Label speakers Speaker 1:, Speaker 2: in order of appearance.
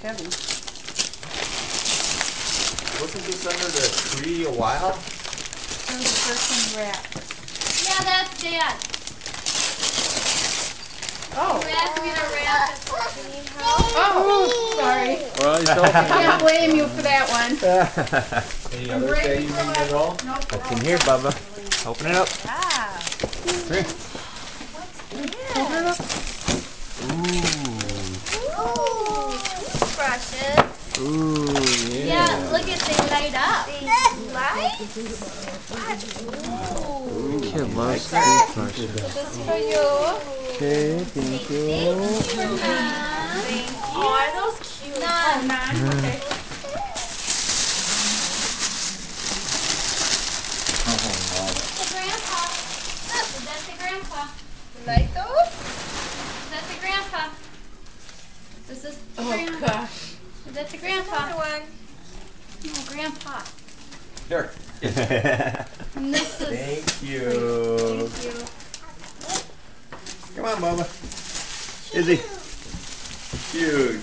Speaker 1: It's heavy.
Speaker 2: Wasn't this under the tree a while?
Speaker 1: So the first one wrapped.
Speaker 3: Yeah, that's Dad.
Speaker 1: Oh.
Speaker 3: You asked me to wrap it for you.
Speaker 1: Oh, sorry.
Speaker 2: Well, you
Speaker 1: I can't blame you for that one.
Speaker 2: Any
Speaker 1: I'm
Speaker 2: other
Speaker 1: ready
Speaker 2: you
Speaker 1: for
Speaker 2: need
Speaker 1: my-
Speaker 2: at all?
Speaker 1: Nope.
Speaker 2: What's in here, Bubba? Open it up.
Speaker 3: Ah.
Speaker 2: Here.
Speaker 3: Ooh.
Speaker 2: Ooh. Ooh,
Speaker 3: Yeah, look at they light up. They light? Ooh.
Speaker 2: Kid loves toothbrushes.
Speaker 3: This is for you.
Speaker 2: Okay, thank you.
Speaker 3: Thank you, Mom. Thank you. Oh, are those cute? None.
Speaker 1: Oh, None? Okay.
Speaker 3: The grandpa. Is the grandpa? Like those? Is that the grandpa? This is the
Speaker 1: Oh,
Speaker 3: grandpa.
Speaker 1: gosh.
Speaker 3: Is that the grandpa? one. No, grandpa.
Speaker 2: Here.
Speaker 3: And this is.
Speaker 2: Thank you.
Speaker 3: Thank you.
Speaker 2: Come on, Bubba. Izzy. Cute.